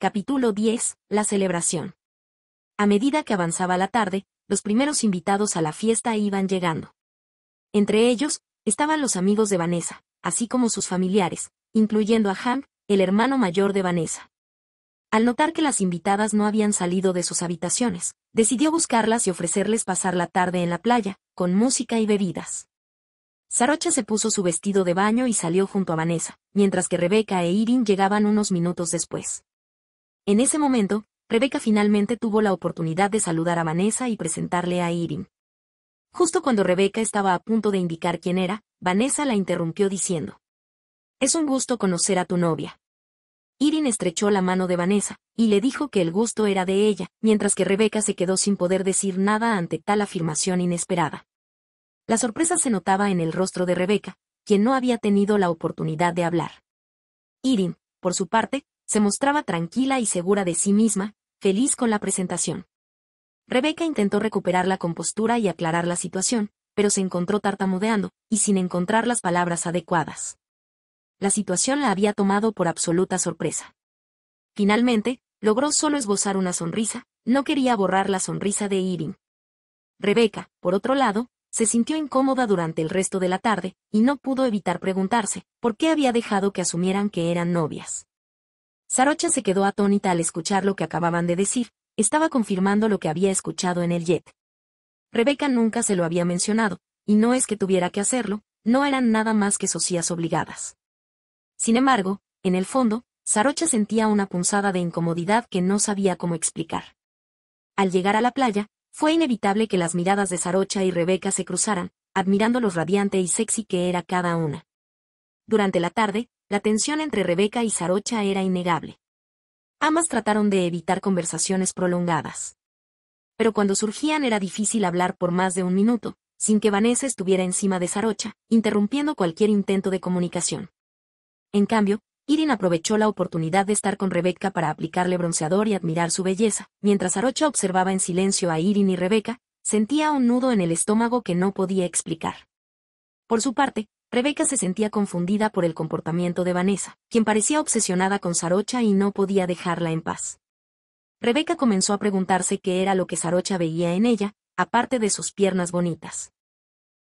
Capítulo 10. La celebración. A medida que avanzaba la tarde, los primeros invitados a la fiesta iban llegando. Entre ellos, estaban los amigos de Vanessa, así como sus familiares, incluyendo a Hank, el hermano mayor de Vanessa. Al notar que las invitadas no habían salido de sus habitaciones, decidió buscarlas y ofrecerles pasar la tarde en la playa, con música y bebidas. Sarocha se puso su vestido de baño y salió junto a Vanessa, mientras que Rebeca e Irin llegaban unos minutos después. En ese momento, Rebeca finalmente tuvo la oportunidad de saludar a Vanessa y presentarle a Irin. Justo cuando Rebeca estaba a punto de indicar quién era, Vanessa la interrumpió diciendo. Es un gusto conocer a tu novia. Irin estrechó la mano de Vanessa, y le dijo que el gusto era de ella, mientras que Rebeca se quedó sin poder decir nada ante tal afirmación inesperada. La sorpresa se notaba en el rostro de Rebeca, quien no había tenido la oportunidad de hablar. Irin, por su parte, se mostraba tranquila y segura de sí misma, feliz con la presentación. Rebeca intentó recuperar la compostura y aclarar la situación, pero se encontró tartamudeando, y sin encontrar las palabras adecuadas. La situación la había tomado por absoluta sorpresa. Finalmente, logró solo esbozar una sonrisa, no quería borrar la sonrisa de Irin. Rebeca, por otro lado, se sintió incómoda durante el resto de la tarde, y no pudo evitar preguntarse, ¿por qué había dejado que asumieran que eran novias? Sarocha se quedó atónita al escuchar lo que acababan de decir, estaba confirmando lo que había escuchado en el jet. Rebeca nunca se lo había mencionado, y no es que tuviera que hacerlo, no eran nada más que socias obligadas. Sin embargo, en el fondo, Sarocha sentía una punzada de incomodidad que no sabía cómo explicar. Al llegar a la playa, fue inevitable que las miradas de Sarocha y Rebeca se cruzaran, admirando lo radiante y sexy que era cada una. Durante la tarde, la tensión entre Rebeca y Sarocha era innegable. Ambas trataron de evitar conversaciones prolongadas. Pero cuando surgían era difícil hablar por más de un minuto, sin que Vanessa estuviera encima de Sarocha, interrumpiendo cualquier intento de comunicación. En cambio, Irin aprovechó la oportunidad de estar con Rebeca para aplicarle bronceador y admirar su belleza, mientras Sarocha observaba en silencio a Irin y Rebeca, sentía un nudo en el estómago que no podía explicar. Por su parte, Rebeca se sentía confundida por el comportamiento de Vanessa, quien parecía obsesionada con Sarocha y no podía dejarla en paz. Rebeca comenzó a preguntarse qué era lo que Sarocha veía en ella, aparte de sus piernas bonitas.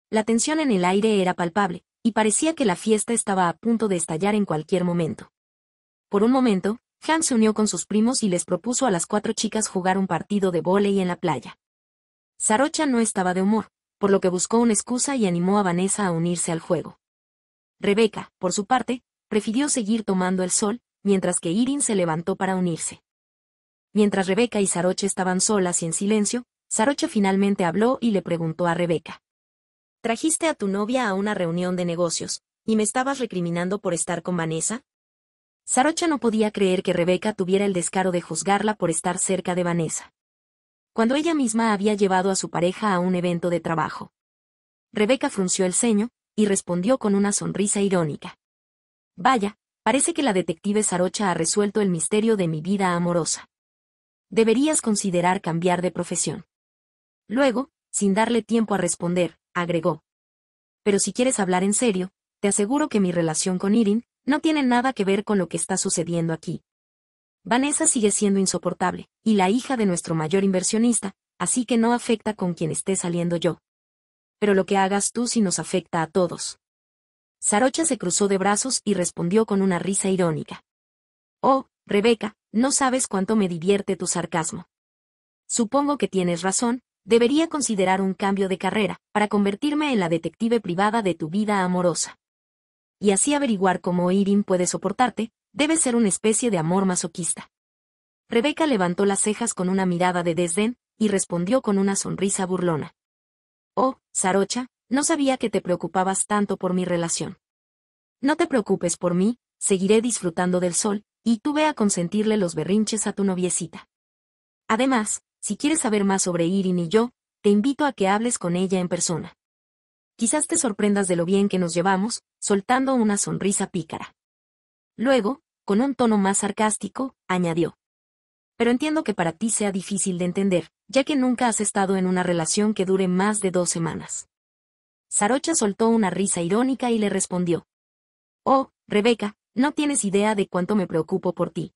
La tensión en el aire era palpable, y parecía que la fiesta estaba a punto de estallar en cualquier momento. Por un momento, Hans se unió con sus primos y les propuso a las cuatro chicas jugar un partido de vóley en la playa. Sarocha no estaba de humor, por lo que buscó una excusa y animó a Vanessa a unirse al juego. Rebeca, por su parte, prefirió seguir tomando el sol, mientras que Irin se levantó para unirse. Mientras Rebeca y Saroche estaban solas y en silencio, Saroche finalmente habló y le preguntó a Rebeca. ¿Trajiste a tu novia a una reunión de negocios, y me estabas recriminando por estar con Vanessa? Sarocha no podía creer que Rebeca tuviera el descaro de juzgarla por estar cerca de Vanessa cuando ella misma había llevado a su pareja a un evento de trabajo. Rebeca frunció el ceño, y respondió con una sonrisa irónica. Vaya, parece que la detective Sarocha ha resuelto el misterio de mi vida amorosa. Deberías considerar cambiar de profesión. Luego, sin darle tiempo a responder, agregó. Pero si quieres hablar en serio, te aseguro que mi relación con Irin no tiene nada que ver con lo que está sucediendo aquí. Vanessa sigue siendo insoportable, y la hija de nuestro mayor inversionista, así que no afecta con quien esté saliendo yo. Pero lo que hagas tú sí nos afecta a todos. Sarocha se cruzó de brazos y respondió con una risa irónica. Oh, Rebeca, no sabes cuánto me divierte tu sarcasmo. Supongo que tienes razón, debería considerar un cambio de carrera, para convertirme en la detective privada de tu vida amorosa. Y así averiguar cómo Irin puede soportarte, Debe ser una especie de amor masoquista. Rebeca levantó las cejas con una mirada de desdén, y respondió con una sonrisa burlona. Oh, Sarocha, no sabía que te preocupabas tanto por mi relación. No te preocupes por mí, seguiré disfrutando del sol, y tú ve a consentirle los berrinches a tu noviecita. Además, si quieres saber más sobre Irin y yo, te invito a que hables con ella en persona. Quizás te sorprendas de lo bien que nos llevamos, soltando una sonrisa pícara. Luego, con un tono más sarcástico, añadió. Pero entiendo que para ti sea difícil de entender, ya que nunca has estado en una relación que dure más de dos semanas. Sarocha soltó una risa irónica y le respondió. Oh, Rebeca, no tienes idea de cuánto me preocupo por ti.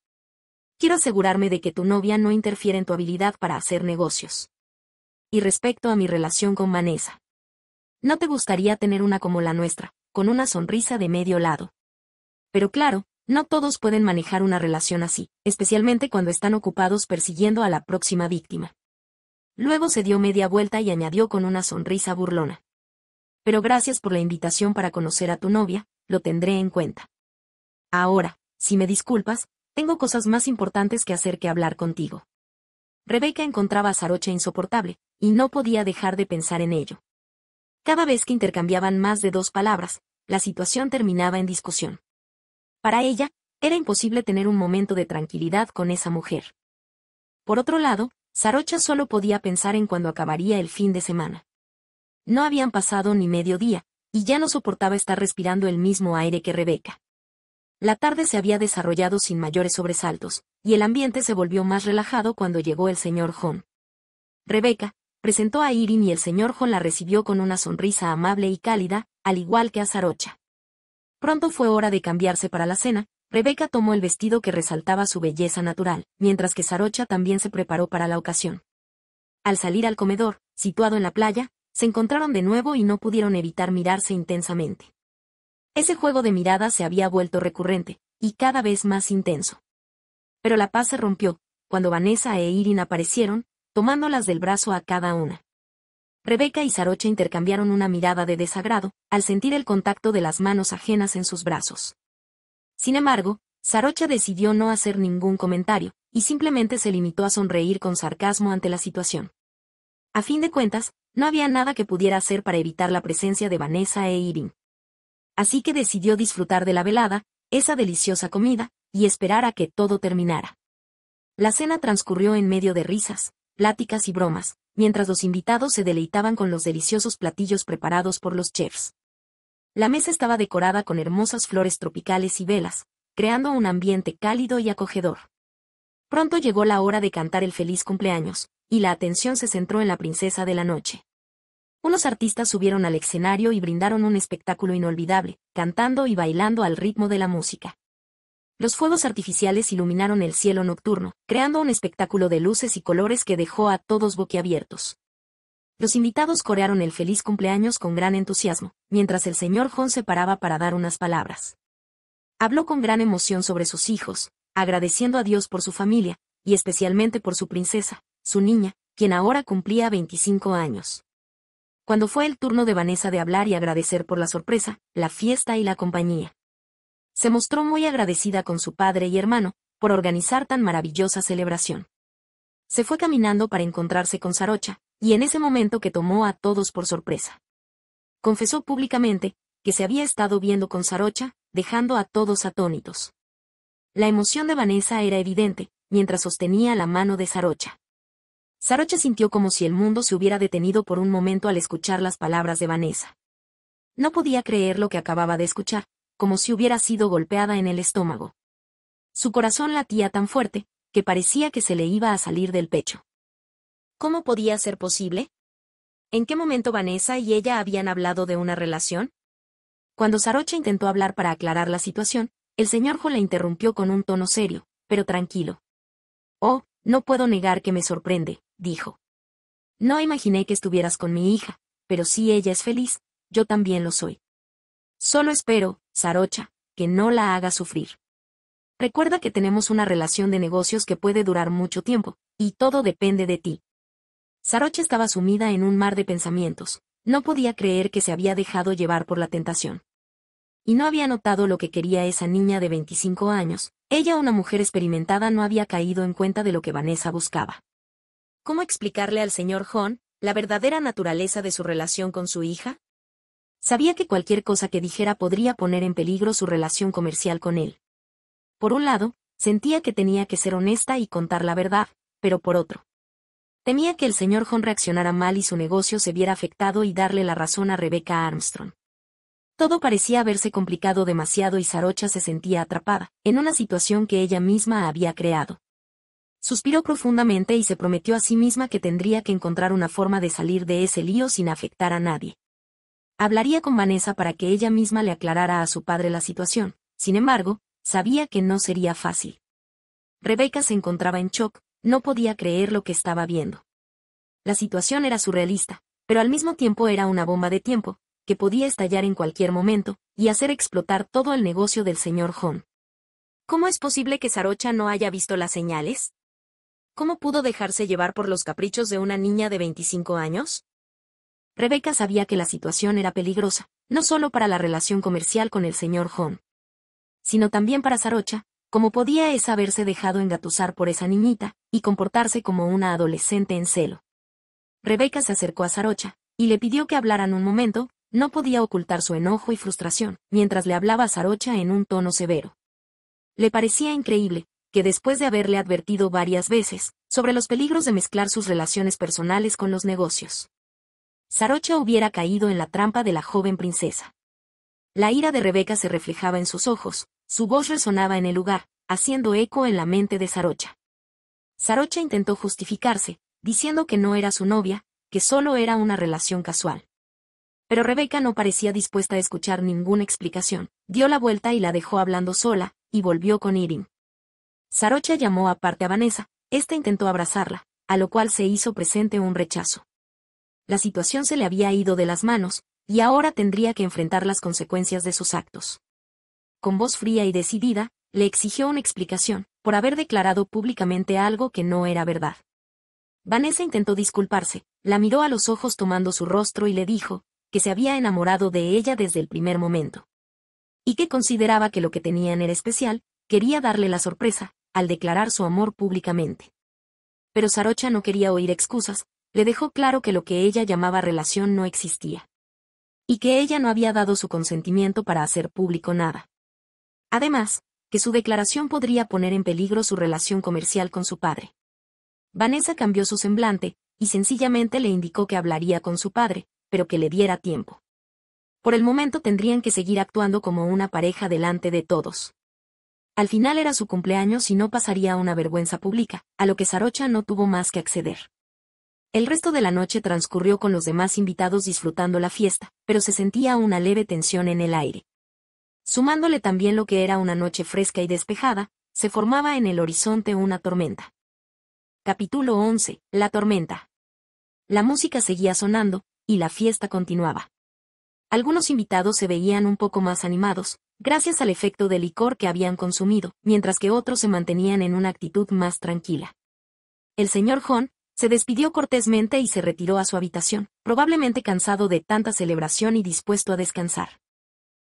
Quiero asegurarme de que tu novia no interfiere en tu habilidad para hacer negocios. Y respecto a mi relación con Vanessa. ¿No te gustaría tener una como la nuestra, con una sonrisa de medio lado? Pero claro, no todos pueden manejar una relación así, especialmente cuando están ocupados persiguiendo a la próxima víctima. Luego se dio media vuelta y añadió con una sonrisa burlona. Pero gracias por la invitación para conocer a tu novia, lo tendré en cuenta. Ahora, si me disculpas, tengo cosas más importantes que hacer que hablar contigo. Rebeca encontraba a Sarocha insoportable, y no podía dejar de pensar en ello. Cada vez que intercambiaban más de dos palabras, la situación terminaba en discusión. Para ella, era imposible tener un momento de tranquilidad con esa mujer. Por otro lado, Sarocha solo podía pensar en cuando acabaría el fin de semana. No habían pasado ni medio día, y ya no soportaba estar respirando el mismo aire que Rebeca. La tarde se había desarrollado sin mayores sobresaltos, y el ambiente se volvió más relajado cuando llegó el señor John. Rebeca, presentó a Irin y el señor John la recibió con una sonrisa amable y cálida, al igual que a Sarocha. Pronto fue hora de cambiarse para la cena, Rebeca tomó el vestido que resaltaba su belleza natural, mientras que Sarocha también se preparó para la ocasión. Al salir al comedor, situado en la playa, se encontraron de nuevo y no pudieron evitar mirarse intensamente. Ese juego de miradas se había vuelto recurrente, y cada vez más intenso. Pero la paz se rompió, cuando Vanessa e Irin aparecieron, tomándolas del brazo a cada una. Rebeca y Sarocha intercambiaron una mirada de desagrado, al sentir el contacto de las manos ajenas en sus brazos. Sin embargo, Sarocha decidió no hacer ningún comentario, y simplemente se limitó a sonreír con sarcasmo ante la situación. A fin de cuentas, no había nada que pudiera hacer para evitar la presencia de Vanessa e Irin. Así que decidió disfrutar de la velada, esa deliciosa comida, y esperar a que todo terminara. La cena transcurrió en medio de risas, pláticas y bromas, mientras los invitados se deleitaban con los deliciosos platillos preparados por los chefs. La mesa estaba decorada con hermosas flores tropicales y velas, creando un ambiente cálido y acogedor. Pronto llegó la hora de cantar el feliz cumpleaños, y la atención se centró en la princesa de la noche. Unos artistas subieron al escenario y brindaron un espectáculo inolvidable, cantando y bailando al ritmo de la música. Los fuegos artificiales iluminaron el cielo nocturno, creando un espectáculo de luces y colores que dejó a todos boquiabiertos. Los invitados corearon el feliz cumpleaños con gran entusiasmo, mientras el señor John se paraba para dar unas palabras. Habló con gran emoción sobre sus hijos, agradeciendo a Dios por su familia, y especialmente por su princesa, su niña, quien ahora cumplía 25 años. Cuando fue el turno de Vanessa de hablar y agradecer por la sorpresa, la fiesta y la compañía se mostró muy agradecida con su padre y hermano, por organizar tan maravillosa celebración. Se fue caminando para encontrarse con Sarocha, y en ese momento que tomó a todos por sorpresa. Confesó públicamente, que se había estado viendo con Sarocha, dejando a todos atónitos. La emoción de Vanessa era evidente, mientras sostenía la mano de Sarocha. Sarocha sintió como si el mundo se hubiera detenido por un momento al escuchar las palabras de Vanessa. No podía creer lo que acababa de escuchar, como si hubiera sido golpeada en el estómago. Su corazón latía tan fuerte, que parecía que se le iba a salir del pecho. ¿Cómo podía ser posible? ¿En qué momento Vanessa y ella habían hablado de una relación? Cuando Sarocha intentó hablar para aclarar la situación, el señor Jo la interrumpió con un tono serio, pero tranquilo. Oh, no puedo negar que me sorprende, dijo. No imaginé que estuvieras con mi hija, pero si ella es feliz, yo también lo soy. Solo espero, Sarocha, que no la haga sufrir. Recuerda que tenemos una relación de negocios que puede durar mucho tiempo, y todo depende de ti. Sarocha estaba sumida en un mar de pensamientos, no podía creer que se había dejado llevar por la tentación. Y no había notado lo que quería esa niña de 25 años, ella una mujer experimentada no había caído en cuenta de lo que Vanessa buscaba. ¿Cómo explicarle al señor John la verdadera naturaleza de su relación con su hija? Sabía que cualquier cosa que dijera podría poner en peligro su relación comercial con él. Por un lado, sentía que tenía que ser honesta y contar la verdad, pero por otro. Temía que el señor John reaccionara mal y su negocio se viera afectado y darle la razón a Rebecca Armstrong. Todo parecía haberse complicado demasiado y Sarocha se sentía atrapada, en una situación que ella misma había creado. Suspiró profundamente y se prometió a sí misma que tendría que encontrar una forma de salir de ese lío sin afectar a nadie. Hablaría con Vanessa para que ella misma le aclarara a su padre la situación, sin embargo, sabía que no sería fácil. Rebeca se encontraba en shock, no podía creer lo que estaba viendo. La situación era surrealista, pero al mismo tiempo era una bomba de tiempo, que podía estallar en cualquier momento, y hacer explotar todo el negocio del señor Hon. ¿Cómo es posible que Sarocha no haya visto las señales? ¿Cómo pudo dejarse llevar por los caprichos de una niña de 25 años? Rebeca sabía que la situación era peligrosa, no solo para la relación comercial con el señor Hon, sino también para Sarocha, como podía es haberse dejado engatusar por esa niñita, y comportarse como una adolescente en celo. Rebeca se acercó a Sarocha, y le pidió que hablaran un momento, no podía ocultar su enojo y frustración, mientras le hablaba a Sarocha en un tono severo. Le parecía increíble, que después de haberle advertido varias veces, sobre los peligros de mezclar sus relaciones personales con los negocios. Sarocha hubiera caído en la trampa de la joven princesa. La ira de Rebeca se reflejaba en sus ojos, su voz resonaba en el lugar, haciendo eco en la mente de Sarocha. Sarocha intentó justificarse, diciendo que no era su novia, que solo era una relación casual. Pero Rebeca no parecía dispuesta a escuchar ninguna explicación, dio la vuelta y la dejó hablando sola, y volvió con Irin. Sarocha llamó aparte a Vanessa, ésta intentó abrazarla, a lo cual se hizo presente un rechazo. La situación se le había ido de las manos, y ahora tendría que enfrentar las consecuencias de sus actos con voz fría y decidida, le exigió una explicación, por haber declarado públicamente algo que no era verdad. Vanessa intentó disculparse, la miró a los ojos tomando su rostro y le dijo, que se había enamorado de ella desde el primer momento. Y que consideraba que lo que tenían era especial, quería darle la sorpresa, al declarar su amor públicamente. Pero Sarocha no quería oír excusas, le dejó claro que lo que ella llamaba relación no existía. Y que ella no había dado su consentimiento para hacer público nada. Además, que su declaración podría poner en peligro su relación comercial con su padre. Vanessa cambió su semblante, y sencillamente le indicó que hablaría con su padre, pero que le diera tiempo. Por el momento tendrían que seguir actuando como una pareja delante de todos. Al final era su cumpleaños y no pasaría una vergüenza pública, a lo que Sarocha no tuvo más que acceder. El resto de la noche transcurrió con los demás invitados disfrutando la fiesta, pero se sentía una leve tensión en el aire. Sumándole también lo que era una noche fresca y despejada, se formaba en el horizonte una tormenta. Capítulo 11. La tormenta. La música seguía sonando, y la fiesta continuaba. Algunos invitados se veían un poco más animados, gracias al efecto de licor que habían consumido, mientras que otros se mantenían en una actitud más tranquila. El señor John, se despidió cortésmente y se retiró a su habitación, probablemente cansado de tanta celebración y dispuesto a descansar.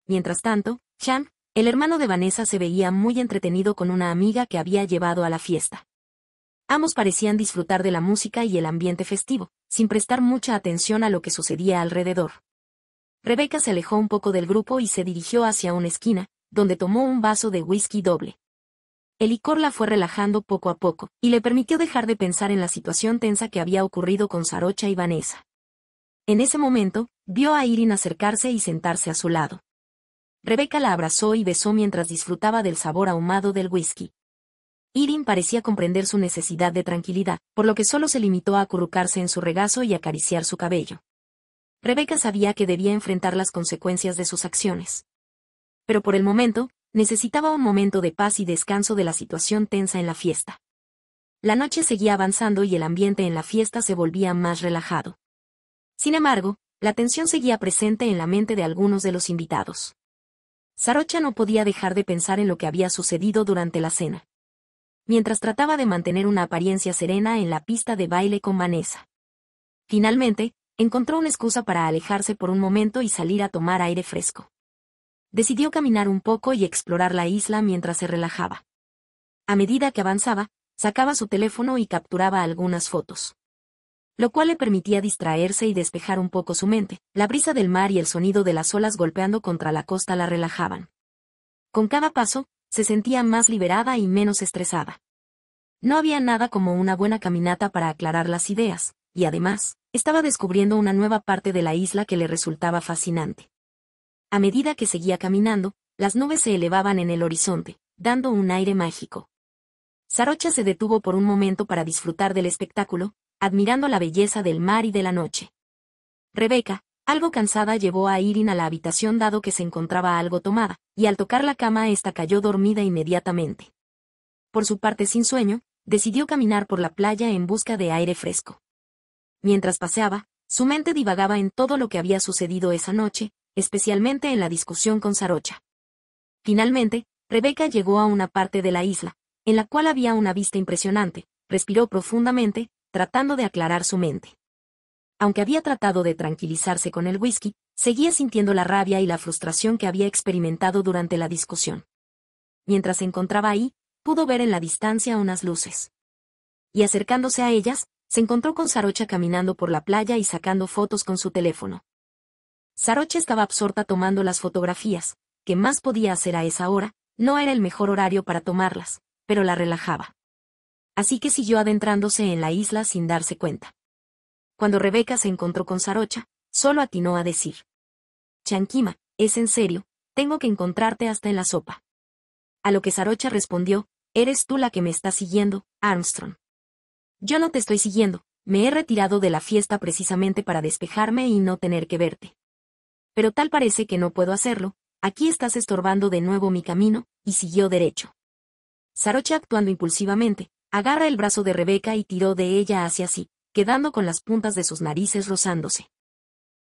Mientras tanto, Cham, el hermano de Vanessa se veía muy entretenido con una amiga que había llevado a la fiesta. Ambos parecían disfrutar de la música y el ambiente festivo, sin prestar mucha atención a lo que sucedía alrededor. Rebeca se alejó un poco del grupo y se dirigió hacia una esquina, donde tomó un vaso de whisky doble. El licor la fue relajando poco a poco, y le permitió dejar de pensar en la situación tensa que había ocurrido con Sarocha y Vanessa. En ese momento, vio a Irin acercarse y sentarse a su lado. Rebeca la abrazó y besó mientras disfrutaba del sabor ahumado del whisky. Irin parecía comprender su necesidad de tranquilidad, por lo que solo se limitó a acurrucarse en su regazo y acariciar su cabello. Rebeca sabía que debía enfrentar las consecuencias de sus acciones. Pero por el momento, necesitaba un momento de paz y descanso de la situación tensa en la fiesta. La noche seguía avanzando y el ambiente en la fiesta se volvía más relajado. Sin embargo, la tensión seguía presente en la mente de algunos de los invitados. Sarocha no podía dejar de pensar en lo que había sucedido durante la cena. Mientras trataba de mantener una apariencia serena en la pista de baile con Vanessa. Finalmente, encontró una excusa para alejarse por un momento y salir a tomar aire fresco. Decidió caminar un poco y explorar la isla mientras se relajaba. A medida que avanzaba, sacaba su teléfono y capturaba algunas fotos lo cual le permitía distraerse y despejar un poco su mente. La brisa del mar y el sonido de las olas golpeando contra la costa la relajaban. Con cada paso, se sentía más liberada y menos estresada. No había nada como una buena caminata para aclarar las ideas, y además, estaba descubriendo una nueva parte de la isla que le resultaba fascinante. A medida que seguía caminando, las nubes se elevaban en el horizonte, dando un aire mágico. Sarocha se detuvo por un momento para disfrutar del espectáculo, admirando la belleza del mar y de la noche. Rebeca, algo cansada, llevó a Irin a la habitación dado que se encontraba algo tomada, y al tocar la cama ésta cayó dormida inmediatamente. por su parte sin sueño, decidió caminar por la playa en busca de aire fresco. Mientras paseaba, su mente divagaba en todo lo que había sucedido esa noche, especialmente en la discusión con Sarocha. Finalmente, Rebeca llegó a una parte de la isla, en la cual había una vista impresionante, respiró profundamente, tratando de aclarar su mente. Aunque había tratado de tranquilizarse con el whisky, seguía sintiendo la rabia y la frustración que había experimentado durante la discusión. Mientras se encontraba ahí, pudo ver en la distancia unas luces. Y acercándose a ellas, se encontró con Sarocha caminando por la playa y sacando fotos con su teléfono. Sarocha estaba absorta tomando las fotografías, que más podía hacer a esa hora, no era el mejor horario para tomarlas, pero la relajaba. Así que siguió adentrándose en la isla sin darse cuenta. Cuando Rebeca se encontró con Sarocha, solo atinó a decir. Chanquima, es en serio, tengo que encontrarte hasta en la sopa. A lo que Sarocha respondió, eres tú la que me está siguiendo, Armstrong. Yo no te estoy siguiendo, me he retirado de la fiesta precisamente para despejarme y no tener que verte. Pero tal parece que no puedo hacerlo, aquí estás estorbando de nuevo mi camino, y siguió derecho. Sarocha actuando impulsivamente, agarra el brazo de Rebeca y tiró de ella hacia sí, quedando con las puntas de sus narices rozándose.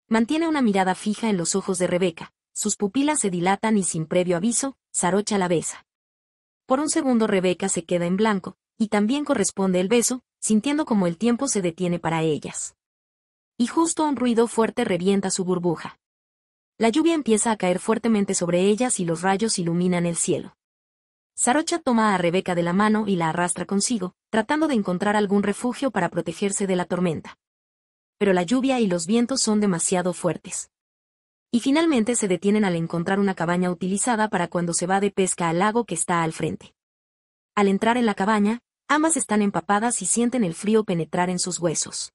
Mantiene una mirada fija en los ojos de Rebeca, sus pupilas se dilatan y sin previo aviso, Sarocha la besa. Por un segundo Rebeca se queda en blanco, y también corresponde el beso, sintiendo como el tiempo se detiene para ellas. Y justo un ruido fuerte revienta su burbuja. La lluvia empieza a caer fuertemente sobre ellas y los rayos iluminan el cielo. Sarocha toma a Rebeca de la mano y la arrastra consigo, tratando de encontrar algún refugio para protegerse de la tormenta. Pero la lluvia y los vientos son demasiado fuertes. Y finalmente se detienen al encontrar una cabaña utilizada para cuando se va de pesca al lago que está al frente. Al entrar en la cabaña, ambas están empapadas y sienten el frío penetrar en sus huesos.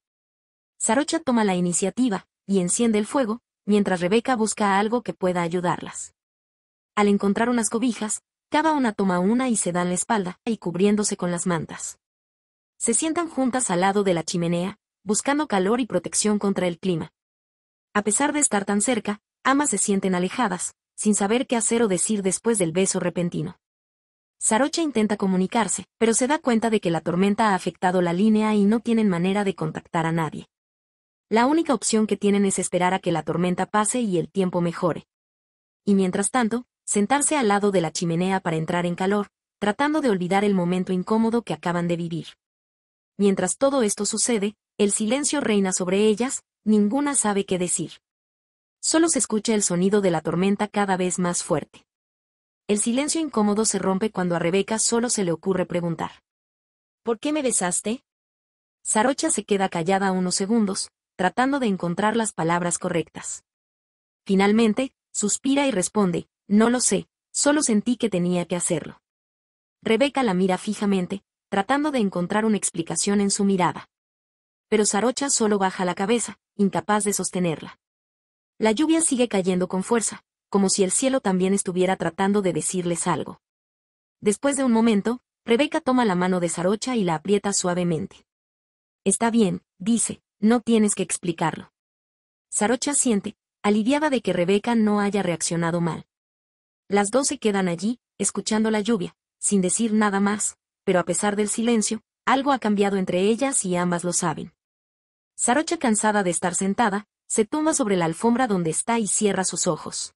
Sarocha toma la iniciativa, y enciende el fuego, mientras Rebeca busca algo que pueda ayudarlas. Al encontrar unas cobijas, cada una toma una y se dan la espalda, y cubriéndose con las mantas. Se sientan juntas al lado de la chimenea, buscando calor y protección contra el clima. A pesar de estar tan cerca, ambas se sienten alejadas, sin saber qué hacer o decir después del beso repentino. Sarocha intenta comunicarse, pero se da cuenta de que la tormenta ha afectado la línea y no tienen manera de contactar a nadie. La única opción que tienen es esperar a que la tormenta pase y el tiempo mejore. Y mientras tanto, sentarse al lado de la chimenea para entrar en calor, tratando de olvidar el momento incómodo que acaban de vivir. Mientras todo esto sucede, el silencio reina sobre ellas, ninguna sabe qué decir. Solo se escucha el sonido de la tormenta cada vez más fuerte. El silencio incómodo se rompe cuando a Rebeca solo se le ocurre preguntar. ¿Por qué me besaste? Sarocha se queda callada unos segundos, tratando de encontrar las palabras correctas. Finalmente, suspira y responde, no lo sé, solo sentí que tenía que hacerlo. Rebeca la mira fijamente, tratando de encontrar una explicación en su mirada. Pero Sarocha solo baja la cabeza, incapaz de sostenerla. La lluvia sigue cayendo con fuerza, como si el cielo también estuviera tratando de decirles algo. Después de un momento, Rebeca toma la mano de Sarocha y la aprieta suavemente. Está bien, dice, no tienes que explicarlo. Sarocha siente, aliviada de que Rebeca no haya reaccionado mal. Las dos se quedan allí, escuchando la lluvia, sin decir nada más, pero a pesar del silencio, algo ha cambiado entre ellas y ambas lo saben. Sarocha cansada de estar sentada, se tumba sobre la alfombra donde está y cierra sus ojos.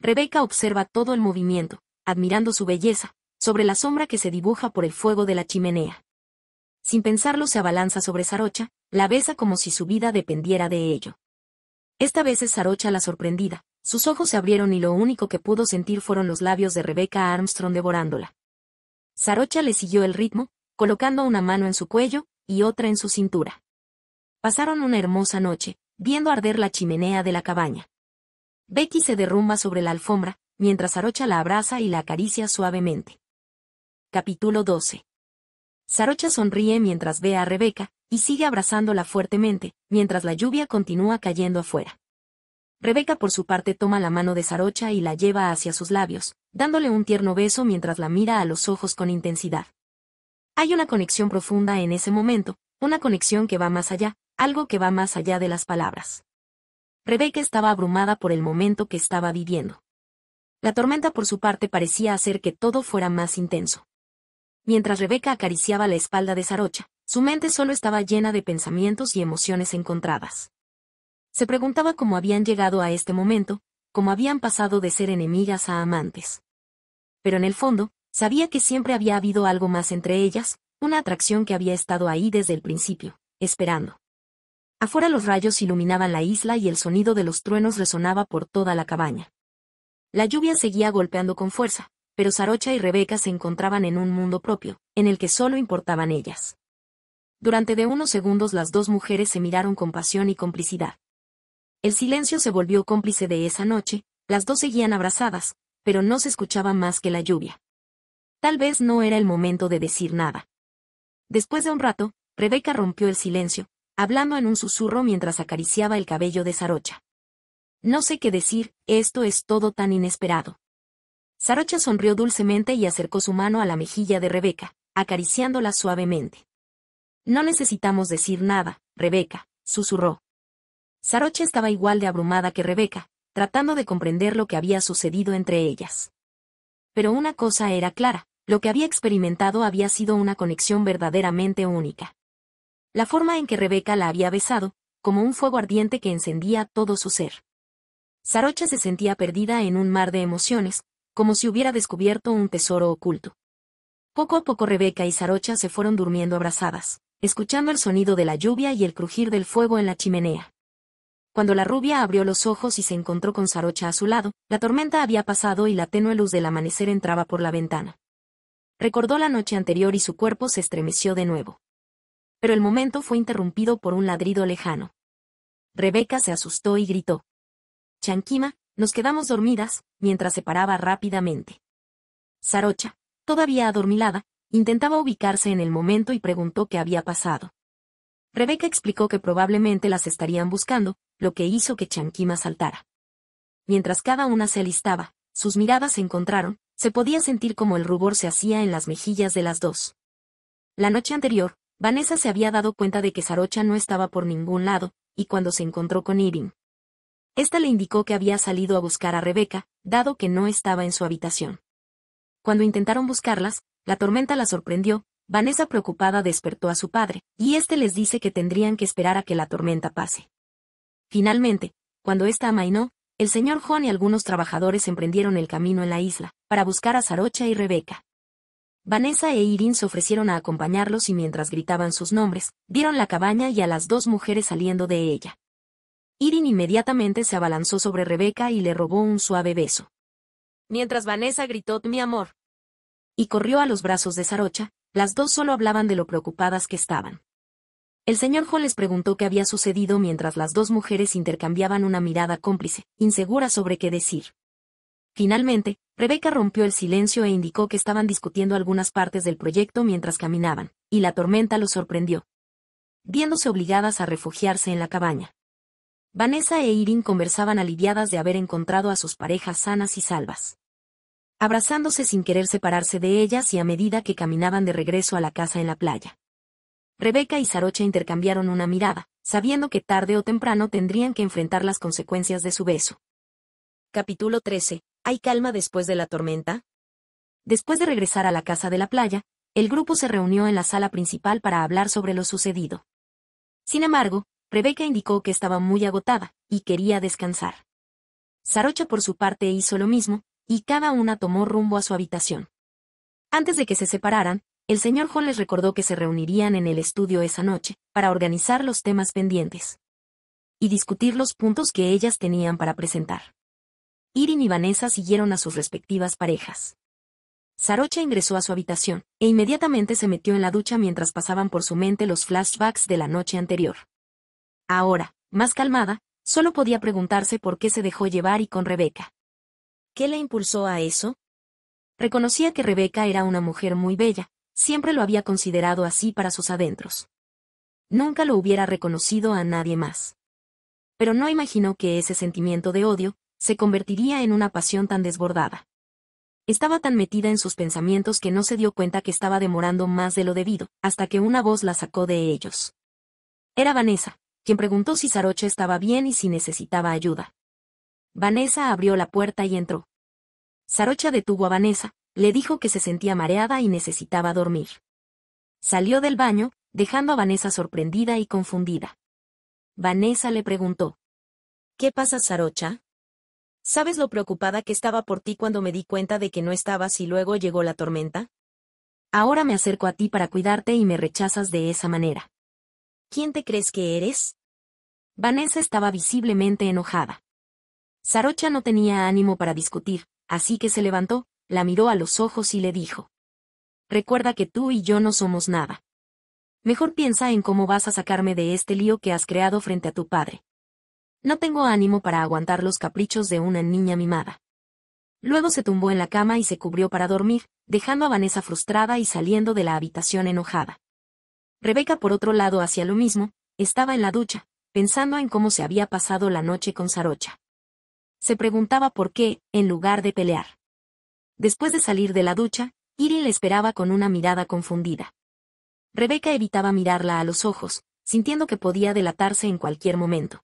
Rebeca observa todo el movimiento, admirando su belleza, sobre la sombra que se dibuja por el fuego de la chimenea. Sin pensarlo se abalanza sobre Sarocha, la besa como si su vida dependiera de ello. Esta vez es Sarocha la sorprendida, sus ojos se abrieron y lo único que pudo sentir fueron los labios de Rebecca Armstrong devorándola. Sarocha le siguió el ritmo, colocando una mano en su cuello y otra en su cintura. Pasaron una hermosa noche, viendo arder la chimenea de la cabaña. Becky se derrumba sobre la alfombra, mientras Sarocha la abraza y la acaricia suavemente. Capítulo 12. Sarocha sonríe mientras ve a Rebeca, y sigue abrazándola fuertemente, mientras la lluvia continúa cayendo afuera. Rebeca por su parte toma la mano de Sarocha y la lleva hacia sus labios, dándole un tierno beso mientras la mira a los ojos con intensidad. Hay una conexión profunda en ese momento, una conexión que va más allá, algo que va más allá de las palabras. Rebeca estaba abrumada por el momento que estaba viviendo. La tormenta por su parte parecía hacer que todo fuera más intenso. Mientras Rebeca acariciaba la espalda de Sarocha, su mente solo estaba llena de pensamientos y emociones encontradas. Se preguntaba cómo habían llegado a este momento, cómo habían pasado de ser enemigas a amantes. Pero en el fondo, sabía que siempre había habido algo más entre ellas, una atracción que había estado ahí desde el principio, esperando. Afuera los rayos iluminaban la isla y el sonido de los truenos resonaba por toda la cabaña. La lluvia seguía golpeando con fuerza, pero Sarocha y Rebeca se encontraban en un mundo propio, en el que solo importaban ellas. Durante de unos segundos las dos mujeres se miraron con pasión y complicidad. El silencio se volvió cómplice de esa noche, las dos seguían abrazadas, pero no se escuchaba más que la lluvia. Tal vez no era el momento de decir nada. Después de un rato, Rebeca rompió el silencio, hablando en un susurro mientras acariciaba el cabello de Sarocha. No sé qué decir, esto es todo tan inesperado. Sarocha sonrió dulcemente y acercó su mano a la mejilla de Rebeca, acariciándola suavemente. No necesitamos decir nada, Rebeca, susurró. Sarocha estaba igual de abrumada que Rebeca, tratando de comprender lo que había sucedido entre ellas. Pero una cosa era clara, lo que había experimentado había sido una conexión verdaderamente única. La forma en que Rebeca la había besado, como un fuego ardiente que encendía todo su ser. Sarocha se sentía perdida en un mar de emociones, como si hubiera descubierto un tesoro oculto. Poco a poco Rebeca y Sarocha se fueron durmiendo abrazadas, escuchando el sonido de la lluvia y el crujir del fuego en la chimenea. Cuando la rubia abrió los ojos y se encontró con Sarocha a su lado, la tormenta había pasado y la tenue luz del amanecer entraba por la ventana. Recordó la noche anterior y su cuerpo se estremeció de nuevo. Pero el momento fue interrumpido por un ladrido lejano. Rebeca se asustó y gritó. Chanquima, nos quedamos dormidas, mientras se paraba rápidamente. Sarocha, todavía adormilada, intentaba ubicarse en el momento y preguntó qué había pasado. Rebeca explicó que probablemente las estarían buscando, lo que hizo que Chanquima saltara. Mientras cada una se alistaba, sus miradas se encontraron, se podía sentir como el rubor se hacía en las mejillas de las dos. La noche anterior, Vanessa se había dado cuenta de que Sarocha no estaba por ningún lado, y cuando se encontró con Irving, esta le indicó que había salido a buscar a Rebeca, dado que no estaba en su habitación. Cuando intentaron buscarlas, la tormenta la sorprendió, Vanessa preocupada despertó a su padre, y éste les dice que tendrían que esperar a que la tormenta pase. Finalmente, cuando ésta amainó, el señor Juan y algunos trabajadores emprendieron el camino en la isla, para buscar a Sarocha y Rebeca. Vanessa e Irin se ofrecieron a acompañarlos y mientras gritaban sus nombres, vieron la cabaña y a las dos mujeres saliendo de ella. Irin inmediatamente se abalanzó sobre Rebeca y le robó un suave beso. Mientras Vanessa gritó mi amor. Y corrió a los brazos de Sarocha, las dos solo hablaban de lo preocupadas que estaban. El señor Hall les preguntó qué había sucedido mientras las dos mujeres intercambiaban una mirada cómplice, insegura sobre qué decir. Finalmente, Rebeca rompió el silencio e indicó que estaban discutiendo algunas partes del proyecto mientras caminaban, y la tormenta los sorprendió. Viéndose obligadas a refugiarse en la cabaña. Vanessa e Irin conversaban aliviadas de haber encontrado a sus parejas sanas y salvas. Abrazándose sin querer separarse de ellas y a medida que caminaban de regreso a la casa en la playa. Rebeca y Sarocha intercambiaron una mirada, sabiendo que tarde o temprano tendrían que enfrentar las consecuencias de su beso. Capítulo 13. ¿Hay calma después de la tormenta? Después de regresar a la casa de la playa, el grupo se reunió en la sala principal para hablar sobre lo sucedido. Sin embargo, Rebeca indicó que estaba muy agotada, y quería descansar. Sarocha por su parte hizo lo mismo, y cada una tomó rumbo a su habitación. Antes de que se separaran, el señor John les recordó que se reunirían en el estudio esa noche, para organizar los temas pendientes. Y discutir los puntos que ellas tenían para presentar. Irin y Vanessa siguieron a sus respectivas parejas. Sarocha ingresó a su habitación, e inmediatamente se metió en la ducha mientras pasaban por su mente los flashbacks de la noche anterior. Ahora, más calmada, solo podía preguntarse por qué se dejó llevar y con Rebeca. ¿Qué le impulsó a eso? Reconocía que Rebeca era una mujer muy bella, siempre lo había considerado así para sus adentros. Nunca lo hubiera reconocido a nadie más. Pero no imaginó que ese sentimiento de odio se convertiría en una pasión tan desbordada. Estaba tan metida en sus pensamientos que no se dio cuenta que estaba demorando más de lo debido, hasta que una voz la sacó de ellos. Era Vanessa, quien preguntó si Sarocha estaba bien y si necesitaba ayuda. Vanessa abrió la puerta y entró. Sarocha detuvo a Vanessa, le dijo que se sentía mareada y necesitaba dormir. Salió del baño, dejando a Vanessa sorprendida y confundida. Vanessa le preguntó. ¿Qué pasa, Sarocha? ¿Sabes lo preocupada que estaba por ti cuando me di cuenta de que no estabas y luego llegó la tormenta? Ahora me acerco a ti para cuidarte y me rechazas de esa manera. ¿Quién te crees que eres? Vanessa estaba visiblemente enojada. Sarocha no tenía ánimo para discutir, así que se levantó, la miró a los ojos y le dijo. Recuerda que tú y yo no somos nada. Mejor piensa en cómo vas a sacarme de este lío que has creado frente a tu padre. No tengo ánimo para aguantar los caprichos de una niña mimada. Luego se tumbó en la cama y se cubrió para dormir, dejando a Vanessa frustrada y saliendo de la habitación enojada. Rebeca, por otro lado, hacía lo mismo, estaba en la ducha, pensando en cómo se había pasado la noche con Sarocha. Se preguntaba por qué, en lugar de pelear. Después de salir de la ducha, Irin le esperaba con una mirada confundida. Rebeca evitaba mirarla a los ojos, sintiendo que podía delatarse en cualquier momento.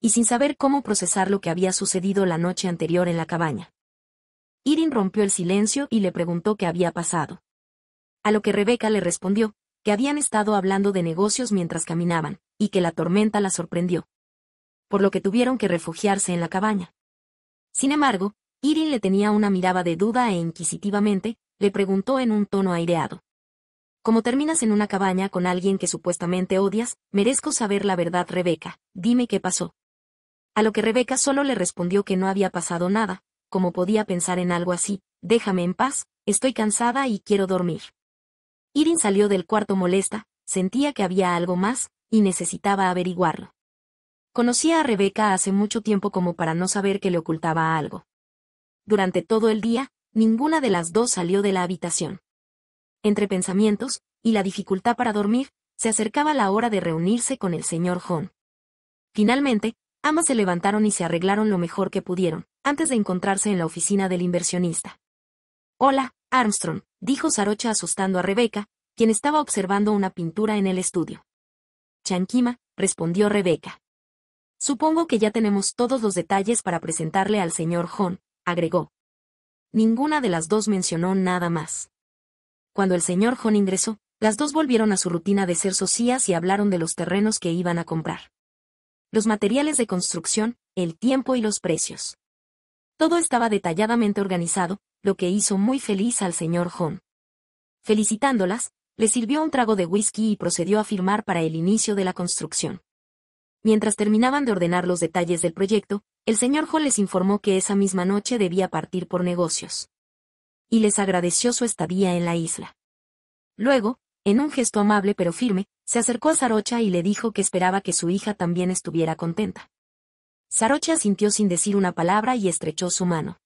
Y sin saber cómo procesar lo que había sucedido la noche anterior en la cabaña. Irin rompió el silencio y le preguntó qué había pasado. A lo que Rebeca le respondió, que habían estado hablando de negocios mientras caminaban, y que la tormenta la sorprendió. Por lo que tuvieron que refugiarse en la cabaña. Sin embargo, Irin le tenía una mirada de duda e inquisitivamente, le preguntó en un tono aireado. Como terminas en una cabaña con alguien que supuestamente odias, merezco saber la verdad, Rebeca, dime qué pasó. A lo que Rebeca solo le respondió que no había pasado nada, como podía pensar en algo así, déjame en paz, estoy cansada y quiero dormir. Irin salió del cuarto molesta, sentía que había algo más, y necesitaba averiguarlo. Conocía a Rebeca hace mucho tiempo como para no saber que le ocultaba algo. Durante todo el día, ninguna de las dos salió de la habitación. Entre pensamientos, y la dificultad para dormir, se acercaba la hora de reunirse con el señor John. Finalmente, ambas se levantaron y se arreglaron lo mejor que pudieron, antes de encontrarse en la oficina del inversionista. Hola, Armstrong, dijo Sarocha asustando a Rebeca, quien estaba observando una pintura en el estudio. Chanquima, respondió Rebeca. Supongo que ya tenemos todos los detalles para presentarle al señor John, agregó. Ninguna de las dos mencionó nada más. Cuando el señor John ingresó, las dos volvieron a su rutina de ser socias y hablaron de los terrenos que iban a comprar. Los materiales de construcción, el tiempo y los precios. Todo estaba detalladamente organizado, lo que hizo muy feliz al señor John. Felicitándolas, le sirvió un trago de whisky y procedió a firmar para el inicio de la construcción. Mientras terminaban de ordenar los detalles del proyecto, el señor John les informó que esa misma noche debía partir por negocios. Y les agradeció su estadía en la isla. Luego, en un gesto amable pero firme, se acercó a Sarocha y le dijo que esperaba que su hija también estuviera contenta. Sarocha sintió sin decir una palabra y estrechó su mano.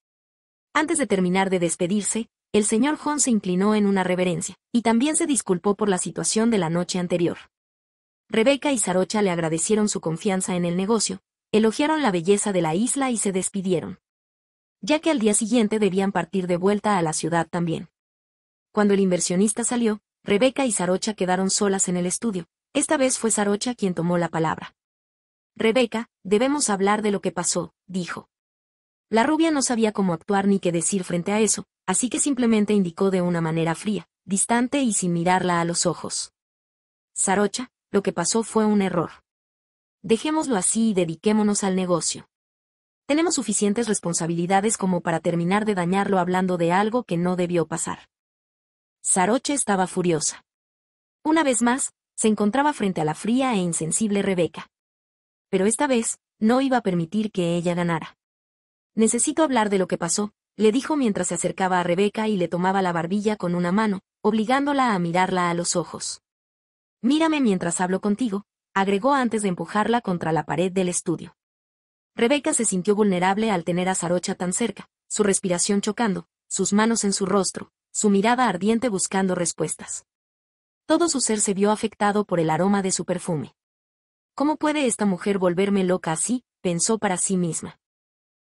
Antes de terminar de despedirse, el señor John se inclinó en una reverencia, y también se disculpó por la situación de la noche anterior. Rebeca y Sarocha le agradecieron su confianza en el negocio, elogiaron la belleza de la isla y se despidieron. Ya que al día siguiente debían partir de vuelta a la ciudad también. Cuando el inversionista salió, Rebeca y Sarocha quedaron solas en el estudio. Esta vez fue Sarocha quien tomó la palabra. Rebeca, debemos hablar de lo que pasó, dijo. La rubia no sabía cómo actuar ni qué decir frente a eso, así que simplemente indicó de una manera fría, distante y sin mirarla a los ojos. Sarocha, lo que pasó fue un error. Dejémoslo así y dediquémonos al negocio. Tenemos suficientes responsabilidades como para terminar de dañarlo hablando de algo que no debió pasar. Saroche estaba furiosa. Una vez más, se encontraba frente a la fría e insensible Rebeca. Pero esta vez, no iba a permitir que ella ganara. Necesito hablar de lo que pasó, le dijo mientras se acercaba a Rebeca y le tomaba la barbilla con una mano, obligándola a mirarla a los ojos. Mírame mientras hablo contigo, agregó antes de empujarla contra la pared del estudio. Rebeca se sintió vulnerable al tener a Sarocha tan cerca, su respiración chocando, sus manos en su rostro, su mirada ardiente buscando respuestas. Todo su ser se vio afectado por el aroma de su perfume. ¿Cómo puede esta mujer volverme loca así? pensó para sí misma.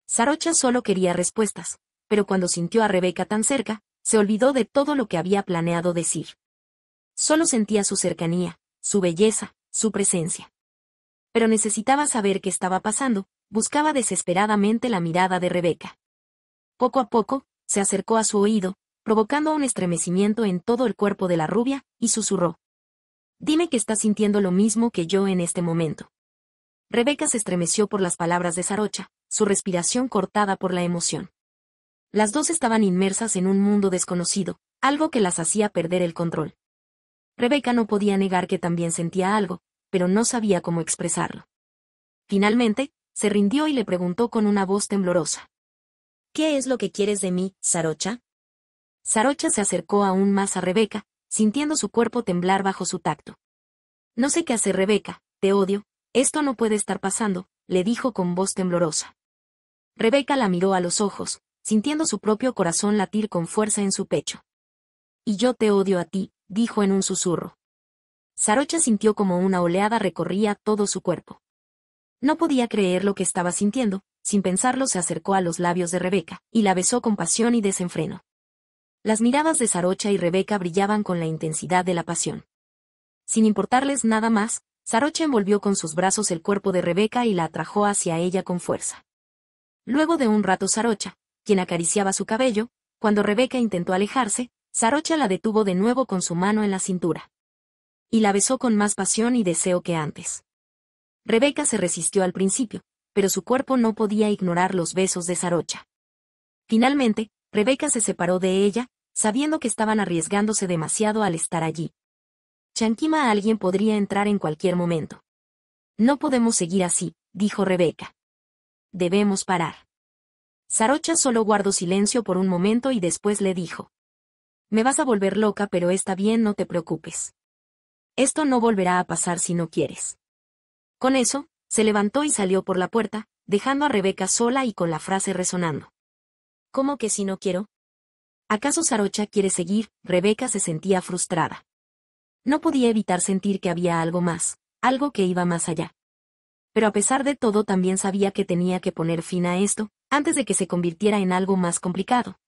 Sarocha solo quería respuestas, pero cuando sintió a Rebeca tan cerca, se olvidó de todo lo que había planeado decir. Solo sentía su cercanía, su belleza, su presencia. Pero necesitaba saber qué estaba pasando, buscaba desesperadamente la mirada de Rebeca. Poco a poco, se acercó a su oído, provocando un estremecimiento en todo el cuerpo de la rubia, y susurró. Dime que estás sintiendo lo mismo que yo en este momento. Rebeca se estremeció por las palabras de Sarocha, su respiración cortada por la emoción. Las dos estaban inmersas en un mundo desconocido, algo que las hacía perder el control. Rebeca no podía negar que también sentía algo, pero no sabía cómo expresarlo. Finalmente, se rindió y le preguntó con una voz temblorosa. ¿Qué es lo que quieres de mí, Sarocha? Sarocha se acercó aún más a Rebeca, sintiendo su cuerpo temblar bajo su tacto. No sé qué hacer, Rebeca, te odio, esto no puede estar pasando, le dijo con voz temblorosa. Rebeca la miró a los ojos, sintiendo su propio corazón latir con fuerza en su pecho. Y yo te odio a ti, dijo en un susurro. Sarocha sintió como una oleada recorría todo su cuerpo. No podía creer lo que estaba sintiendo, sin pensarlo se acercó a los labios de Rebeca, y la besó con pasión y desenfreno. Las miradas de Sarocha y Rebeca brillaban con la intensidad de la pasión. Sin importarles nada más, Sarocha envolvió con sus brazos el cuerpo de Rebeca y la atrajo hacia ella con fuerza. Luego de un rato Sarocha, quien acariciaba su cabello, cuando Rebeca intentó alejarse, Sarocha la detuvo de nuevo con su mano en la cintura. Y la besó con más pasión y deseo que antes. Rebeca se resistió al principio, pero su cuerpo no podía ignorar los besos de Sarocha. Finalmente, Rebeca se separó de ella, sabiendo que estaban arriesgándose demasiado al estar allí. Chankima alguien podría entrar en cualquier momento. No podemos seguir así, dijo Rebeca. Debemos parar. Sarocha solo guardó silencio por un momento y después le dijo. Me vas a volver loca pero está bien no te preocupes. Esto no volverá a pasar si no quieres. Con eso, se levantó y salió por la puerta, dejando a Rebeca sola y con la frase resonando. ¿Cómo que si no quiero? ¿Acaso Sarocha quiere seguir? Rebeca se sentía frustrada. No podía evitar sentir que había algo más, algo que iba más allá. Pero a pesar de todo también sabía que tenía que poner fin a esto, antes de que se convirtiera en algo más complicado.